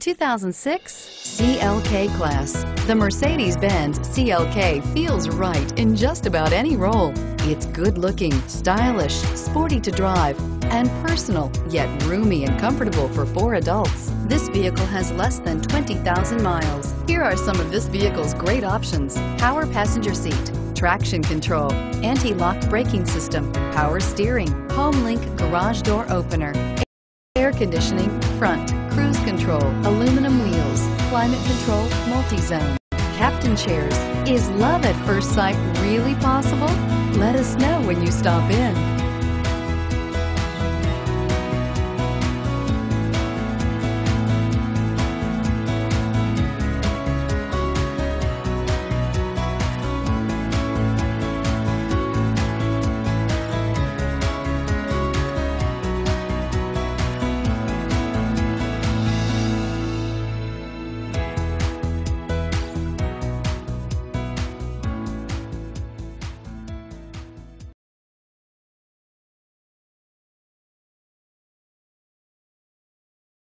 2006 CLK Class. The Mercedes-Benz CLK feels right in just about any role. It's good-looking, stylish, sporty to drive, and personal, yet roomy and comfortable for four adults. This vehicle has less than 20,000 miles. Here are some of this vehicle's great options. Power passenger seat, traction control, anti-lock braking system, power steering, HomeLink garage door opener, conditioning, front, cruise control, aluminum wheels, climate control, multi-zone, captain chairs. Is love at first sight really possible? Let us know when you stop in.